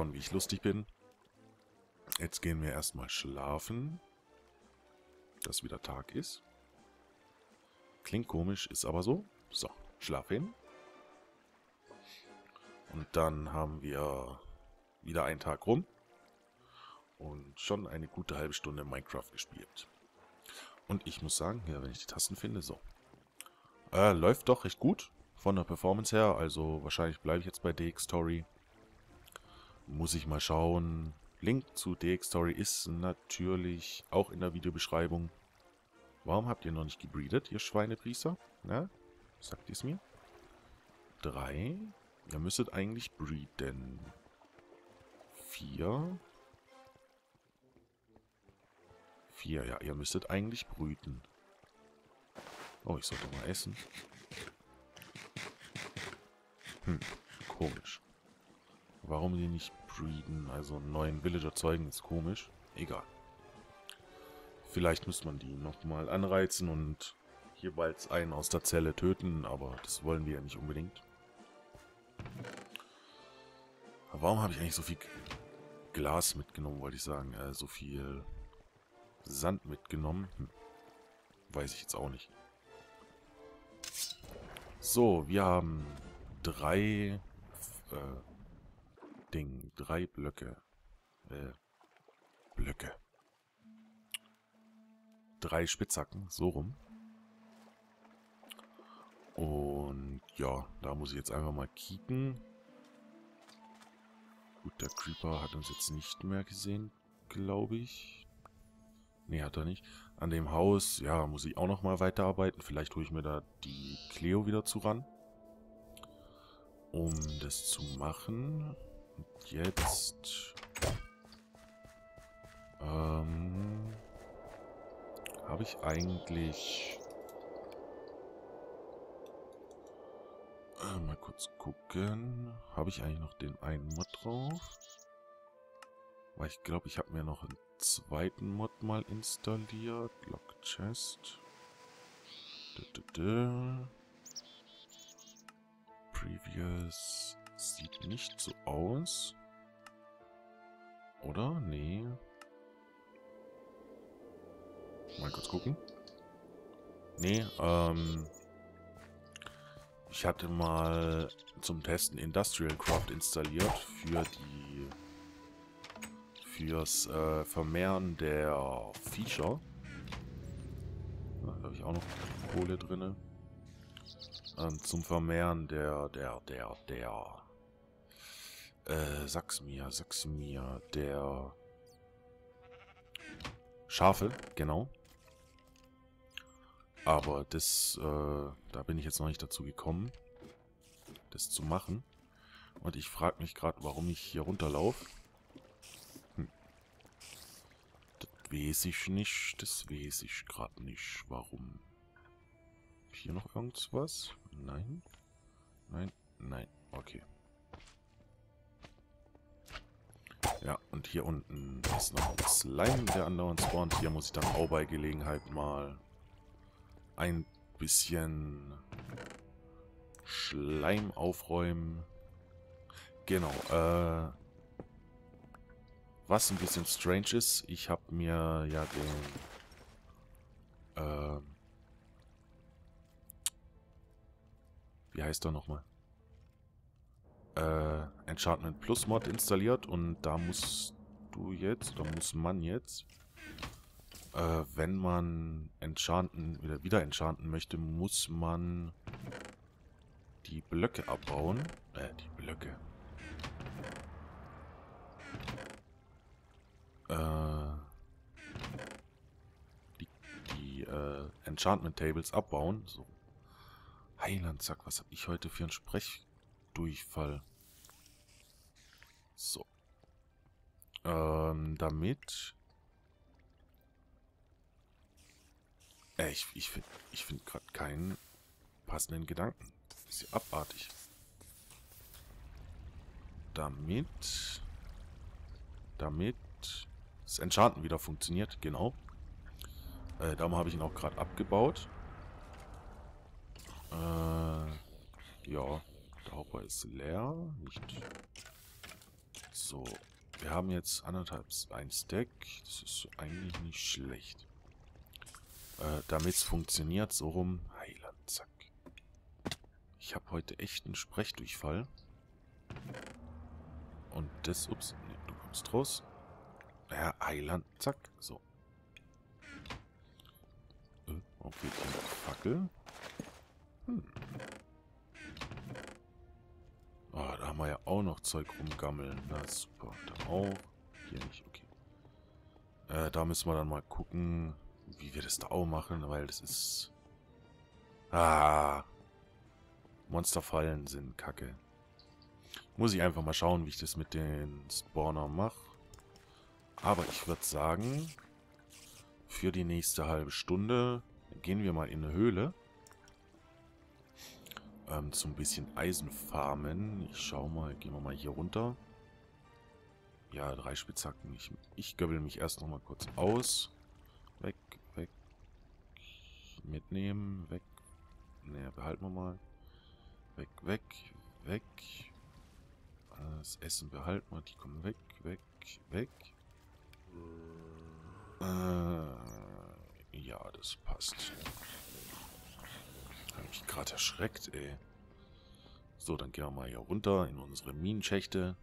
schauen, wie ich lustig bin. Jetzt gehen wir erstmal schlafen. Dass wieder Tag ist. Klingt komisch, ist aber so. So, schlaf hin. Und dann haben wir wieder einen Tag rum. Und schon eine gute halbe Stunde Minecraft gespielt. Und ich muss sagen, ja, wenn ich die Tasten finde, so. Äh, läuft doch recht gut von der Performance her. Also wahrscheinlich bleibe ich jetzt bei DX Story. Muss ich mal schauen. Link zu DX Story ist natürlich auch in der Videobeschreibung. Warum habt ihr noch nicht gebreedet, ihr Schweinepriester? Na, sagt ihr es mir? Drei. Ihr müsstet eigentlich breeden. Vier. Vier, ja, ihr müsstet eigentlich brüten. Oh, ich sollte mal essen. Hm, komisch. Warum die nicht breeden, also einen neuen Villager zeugen, ist komisch. Egal. Vielleicht muss man die nochmal anreizen und jeweils einen aus der Zelle töten, aber das wollen wir ja nicht unbedingt. Warum habe ich eigentlich so viel Glas mitgenommen, wollte ich sagen. Äh, so viel Sand mitgenommen. Hm. Weiß ich jetzt auch nicht. So, wir haben drei äh, Ding, drei Blöcke. Äh, Blöcke. Drei Spitzhacken, so rum. Und ja, da muss ich jetzt einfach mal kicken. Gut, der Creeper hat uns jetzt nicht mehr gesehen, glaube ich. Nee, hat er nicht. An dem Haus, ja, muss ich auch noch mal weiterarbeiten. Vielleicht hole ich mir da die Cleo wieder zu ran. Um das zu machen. Und jetzt... Ähm... Habe ich eigentlich... Äh, mal kurz gucken. Habe ich eigentlich noch den einen Mod drauf? Weil ich glaube, ich habe mir noch einen zweiten Mod mal installiert. Lock Chest. Previous sieht nicht so aus. Oder? Nee. Mal kurz gucken. Nee, ähm... Ich hatte mal zum Testen Industrial Craft installiert für die fürs äh, Vermehren der Viecher. Da habe ich auch noch Kohle drin. Ähm, zum Vermehren der, der, der, der, äh, sag's mir, sag's mir, der Schafe, genau. Aber das, äh, da bin ich jetzt noch nicht dazu gekommen, das zu machen. Und ich frage mich gerade, warum ich hier runterlaufe. weiß ich nicht. Das weiß ich gerade nicht. Warum? Hier noch irgendwas? Nein. Nein. Nein. Okay. Ja, und hier unten ist noch ein Slime, der andauernd spawnt. Hier muss ich dann auch bei Gelegenheit mal ein bisschen Schleim aufräumen. Genau, äh, was ein bisschen strange ist, ich habe mir ja den... Ähm, wie heißt er nochmal? Äh, Enchantment Plus Mod installiert und da musst du jetzt, oder muss man jetzt, äh, wenn man enchanten, oder wieder enchanten möchte, muss man die Blöcke abbauen. Äh, die Blöcke. äh, die, die äh, Enchantment Tables abbauen. So. Heiland, zack, was habe ich heute für einen Sprechdurchfall? So. Ähm, damit... Äh, ich ich finde find gerade keinen passenden Gedanken. Ist ja abartig. Damit... Damit das Enchanten wieder funktioniert, genau. Äh, darum habe ich ihn auch gerade abgebaut. Äh, ja, Hopper ist leer. Nicht So, wir haben jetzt anderthalb, ein Stack. Das ist eigentlich nicht schlecht. Äh, Damit es funktioniert, so rum. Heiland, zack. Ich habe heute echt einen Sprechdurchfall. Und das, ups, nee, du kommst raus. Ja, Heiland, zack, so. Äh, eine Fackel? Hm. Oh, da haben wir ja auch noch Zeug rumgammeln. Na super. Da auch. Hier nicht, okay. Äh, da müssen wir dann mal gucken, wie wir das da auch machen, weil das ist... Ah. Monsterfallen sind kacke. Muss ich einfach mal schauen, wie ich das mit den Spawner mache. Aber ich würde sagen, für die nächste halbe Stunde gehen wir mal in eine Höhle. Ähm, zum bisschen Eisen farmen. Ich schau mal, gehen wir mal hier runter. Ja, drei Spitzhacken. Ich, ich göbbel mich erst noch mal kurz aus. Weg, weg. Mitnehmen, weg. Ne, behalten wir mal. Weg, weg, weg. Das Essen behalten wir. Die kommen weg, weg, weg. Äh, ja, das passt. Hab mich gerade erschreckt, ey. So, dann gehen wir mal hier runter in unsere Minenschächte.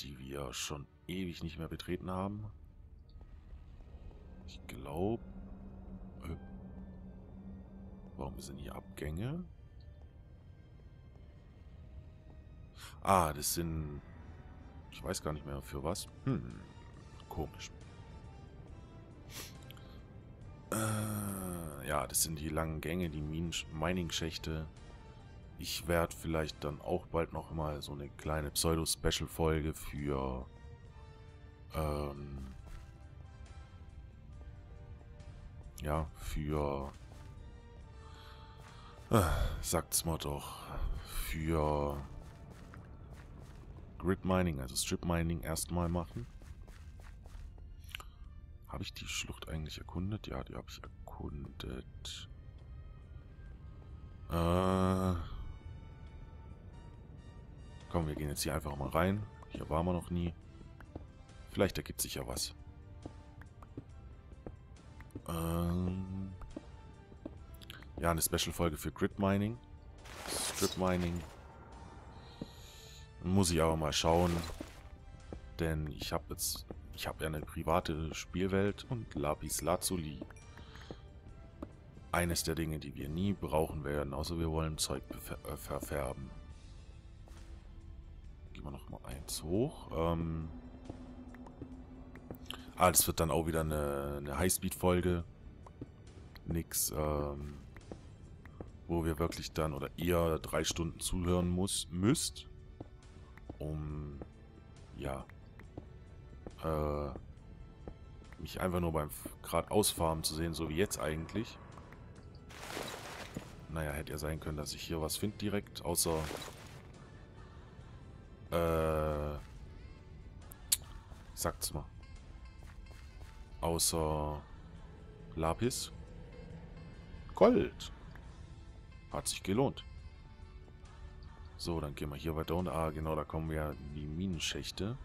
Die wir schon ewig nicht mehr betreten haben. Ich glaube... Äh, warum sind hier Abgänge? Ah, das sind... Ich weiß gar nicht mehr für was. Hm, komisch. Äh, ja, das sind die langen Gänge, die Mining-Schächte. Ich werde vielleicht dann auch bald noch mal so eine kleine Pseudo-Special-Folge für... Ähm, ja, für... Äh, sagt's mal doch. Für... Grid Mining, also Strip Mining erstmal machen. Habe ich die Schlucht eigentlich erkundet? Ja, die habe ich erkundet. Äh. Komm, wir gehen jetzt hier einfach mal rein. Hier waren wir noch nie. Vielleicht ergibt sich ja was. Ähm. Ja, eine Special-Folge für Grid Mining. Strip Mining. Muss ich aber mal schauen. Denn ich habe jetzt ich habe ja eine private Spielwelt und Lapis Lazuli. Eines der Dinge, die wir nie brauchen werden, außer wir wollen Zeug äh, verfärben. Gehen wir nochmal eins hoch. Ähm ah, das wird dann auch wieder eine, eine Highspeed-Folge. Nix, ähm, wo wir wirklich dann, oder ihr drei Stunden zuhören muss, müsst, um, ja, äh, mich einfach nur beim gerade ausfarmen zu sehen, so wie jetzt eigentlich. Naja, hätte ja sein können, dass ich hier was finde direkt, außer... Äh... Sagt's mal. Außer... Lapis. Gold. Hat sich gelohnt. So, dann gehen wir hier weiter unten. Ah, genau, da kommen wir in die Minenschächte.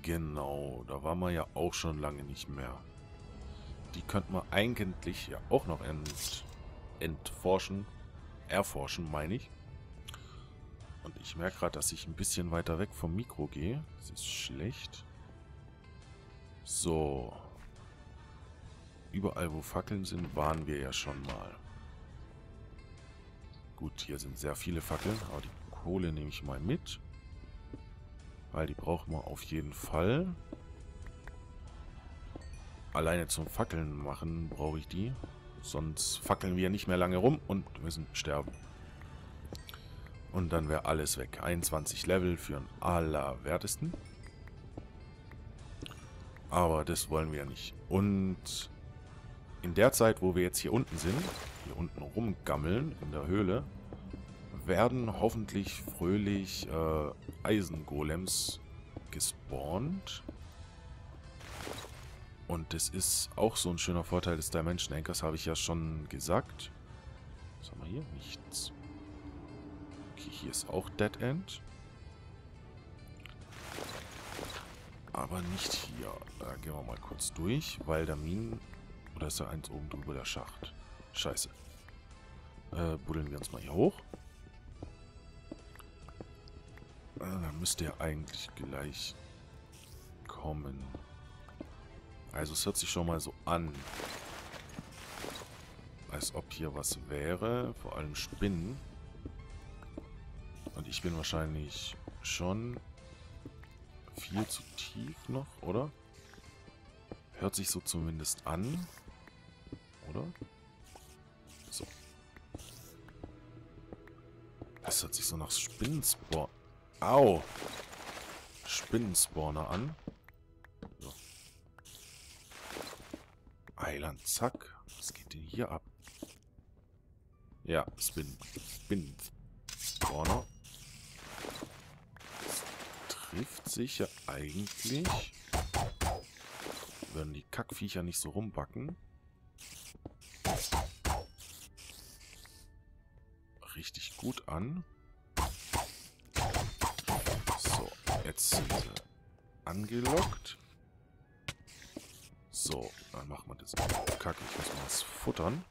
Genau, da waren wir ja auch schon lange nicht mehr. Die könnten wir eigentlich ja auch noch ent, entforschen. Erforschen, meine ich. Und ich merke gerade, dass ich ein bisschen weiter weg vom Mikro gehe. Das ist schlecht. So. Überall, wo Fackeln sind, waren wir ja schon mal. Gut, hier sind sehr viele Fackeln, aber die Kohle nehme ich mal mit. Weil die brauchen wir auf jeden Fall. Alleine zum Fackeln machen brauche ich die. Sonst fackeln wir nicht mehr lange rum und müssen sterben. Und dann wäre alles weg. 21 Level für den allerwertesten. Aber das wollen wir nicht. Und in der Zeit, wo wir jetzt hier unten sind, hier unten rumgammeln in der Höhle, werden hoffentlich fröhlich äh, Eisengolems gespawnt. Und das ist auch so ein schöner Vorteil des Dimension Anchors, habe ich ja schon gesagt. Was haben wir hier? Nichts. Okay, hier ist auch Dead End. Aber nicht hier. Da gehen wir mal kurz durch, weil der Minen... Oder ist da eins oben drüber der Schacht? Scheiße. Äh, buddeln wir uns mal hier hoch. Äh, da müsste er eigentlich gleich kommen. Also es hört sich schon mal so an. Als ob hier was wäre. Vor allem Spinnen. Und ich bin wahrscheinlich schon viel zu tief noch, oder? Hört sich so zumindest an. Oder? So. Das hört sich so nach Spinnenspawn... Au! Spinnenspawner an. Eiland, zack. Was geht denn hier ab? Ja, Spin. Spin. Spawner. Das trifft sich ja eigentlich. Würden die Kackviecher nicht so rumbacken. Richtig gut an. So, jetzt sind sie angelockt. So, dann machen wir das. Kacke, ich muss mal was futtern.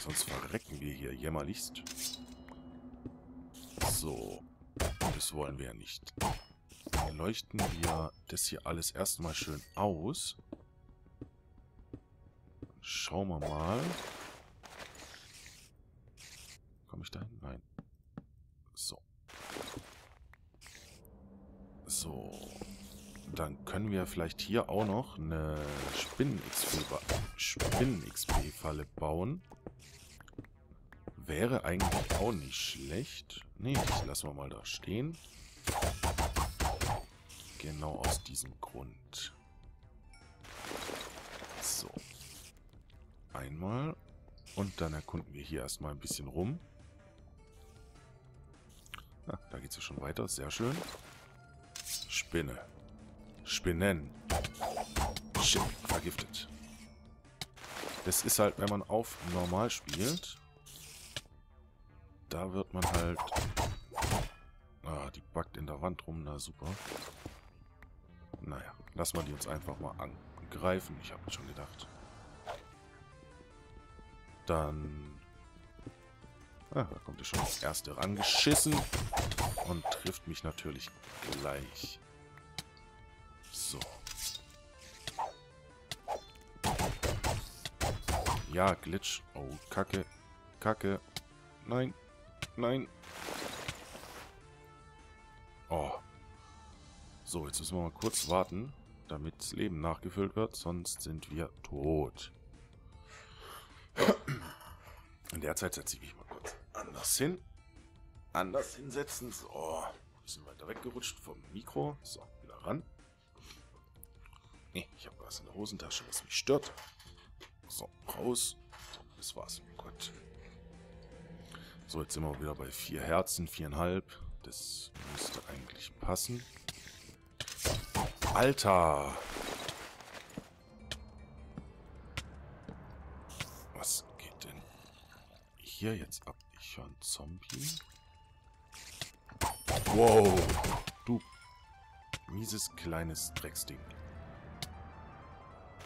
Sonst verrecken wir hier jämmerlichst. So. Das wollen wir ja nicht. Dann leuchten wir das hier alles erstmal schön aus. Schauen wir mal. Komme ich da hin? Nein. So. So. Dann können wir vielleicht hier auch noch eine Spinnen-XP-Falle bauen. Wäre eigentlich auch nicht schlecht. Nee, das lassen wir mal da stehen. Genau aus diesem Grund. So. Einmal. Und dann erkunden wir hier erstmal ein bisschen rum. Ah, da geht es ja schon weiter. Sehr schön. Spinne. Spinnen. Shit, vergiftet. Das ist halt, wenn man auf normal spielt, da wird man halt... Ah, die backt in der Wand rum. Na, super. Naja, lassen wir die uns einfach mal angreifen. Ich habe schon gedacht. Dann... Ah, da kommt ja schon das erste rangeschissen. Und trifft mich natürlich gleich. Ja, Glitch. Oh, Kacke. Kacke. Nein. Nein. Oh. So, jetzt müssen wir mal kurz warten, damit das Leben nachgefüllt wird, sonst sind wir tot. In der Zeit setze ich mich mal kurz anders hin. Anders hinsetzen. So. Bisschen weiter weggerutscht vom Mikro. So, wieder ran. Nee, ich habe was in der Hosentasche, was mich stört. So, raus. Das war's. Gut. So, jetzt sind wir wieder bei vier Herzen, viereinhalb. Das müsste eigentlich passen. Alter! Was geht denn hier jetzt ab? Ich höre einen Zombie. Wow! Du mieses kleines Drecksding.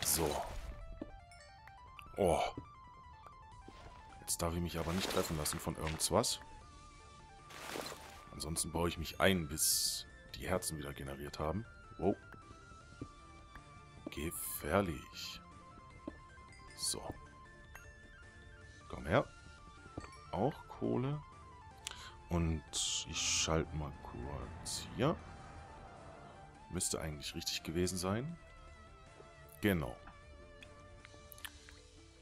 So. Oh. Jetzt darf ich mich aber nicht treffen lassen von irgendwas. Ansonsten baue ich mich ein, bis die Herzen wieder generiert haben. Wow. Gefährlich. So. Komm her. Auch Kohle. Und ich schalte mal kurz hier. Müsste eigentlich richtig gewesen sein. Genau.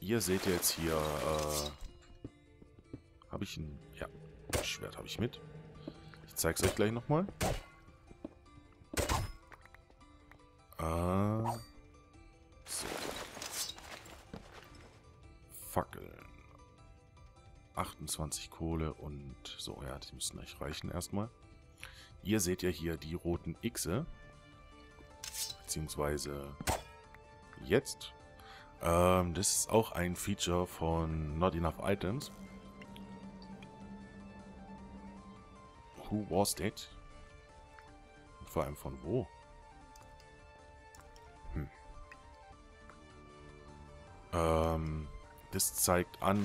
Ihr seht jetzt hier äh, habe ich ein... Ja, Schwert habe ich mit. Ich zeige es euch gleich nochmal. Äh, so. Fackeln. 28 Kohle und so, ja, die müssen euch reichen erstmal. Ihr seht ja hier die roten Xe. Beziehungsweise jetzt. Ähm, das ist auch ein Feature von Not Enough Items. Who was that? Und vor allem von wo? Hm. Ähm, das zeigt an,